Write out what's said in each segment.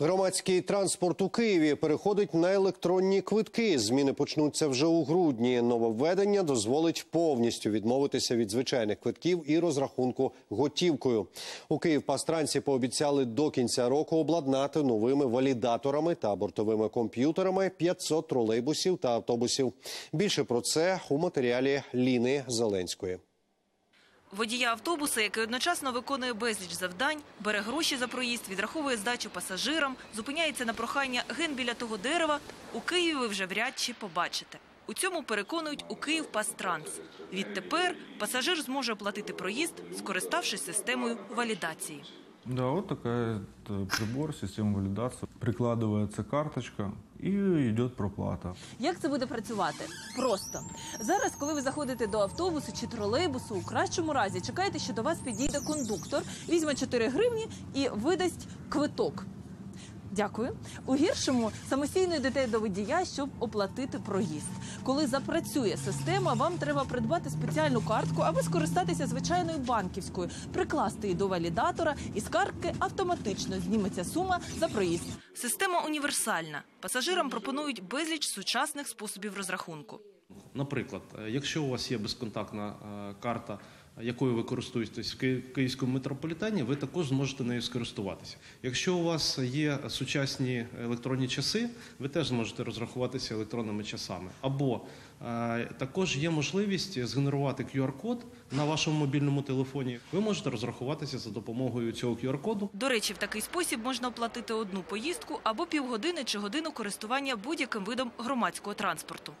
Громадський транспорт у Києві переходить на електронні квитки. Зміни почнуться вже у грудні. Нововведення дозволить повністю відмовитися від звичайних квитків і розрахунку готівкою. У Київпастранці пообіцяли до кінця року обладнати новими валідаторами та бортовими комп'ютерами 500 тролейбусів та автобусів. Більше про це у матеріалі Ліни Зеленської. Водія автобуса, який одночасно виконує безліч завдань, бере гроші за проїзд, відраховує здачу пасажирам, зупиняється на прохання ген біля того дерева, у Києві ви вже вряд чи побачите. У цьому переконують у Київпастранс. Відтепер пасажир зможе оплатити проїзд, скориставшись системою валідації. Да, вот такая прибор, система валидации. Прикладывается карточка и йде проплата. Як це буде працювати? Просто зараз, коли ви заходите до автобусу чи тролейбусу, у кращому разі чекаєте, що до вас підійде кондуктор, візьме 4 гривні і видасть квиток. Дякую. У гіршому самостійно йдете до водія, щоб оплатити проїзд. Коли запрацює система, вам треба придбати спеціальну картку або скористатися звичайною банківською, прикласти її до валідатора, і з картки автоматично зніметься сума за проїзд. Система універсальна. Пасажирам пропонують безліч сучасних способів розрахунку. Наприклад, е, якщо у вас є безконтактна е, карта, якою ви користуєтесь в київському метрополітені, ви також зможете нею скористуватися. Якщо у вас є сучасні електронні часи, ви теж зможете розрахуватися електронними часами. Або е, також є можливість згенерувати QR-код на вашому мобільному телефоні. Ви можете розрахуватися за допомогою цього QR-коду. До речі, в такий спосіб можна оплатити одну поїздку або півгодини чи годину користування будь-яким видом громадського транспорту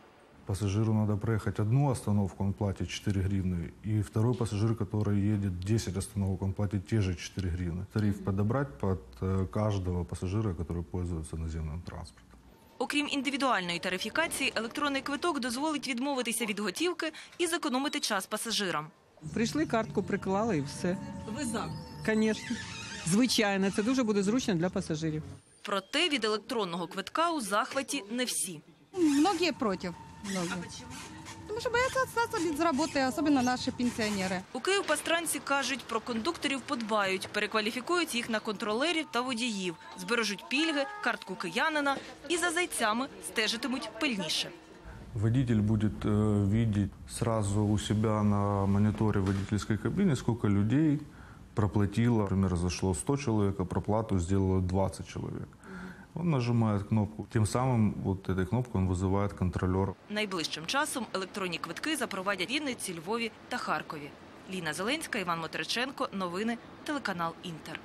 Пассажиру надо проехать одну остановку, он платит 4 гривны. И второй пассажир, который едет 10 остановок, он платит те же 4 гривны. Тариф подобрать под э, каждого пассажира, который пользуется наземным транспортом. Окрім індивідуальної тарифікації, електронний квиток дозволить відмовитися від готівки і зекономити час пасажирам. Прийшли, картку приклали і все. Ви за. Звісно. Звичайно, це дуже буде зручно для пасажирів. Проте від електронного квитка у захваті не всі. Многие против. Многие. Потому что боятся остаться без работы, особенно наши пенсионеры. У Київпастранці кажуть, про кондукторів подбають, перекваліфікують їх на контролерів та водіїв, збережуть пільги, картку киянина і за зайцями стежитимуть пильніше. Водитель будет э, видеть сразу у себя на мониторе водительской кабины, сколько людей проплатило. Например, зашло 100 человек, а проплату сделало 20 человек. Он нажимает кнопку. Тем самым вот этой кнопкой он вызывает контролера. Найближчим часом електронні квитки запровадять в Вінниці, Львові та Харкові. Ліна Зеленська, Іван Мотриченко. Новини. Телеканал Інтер.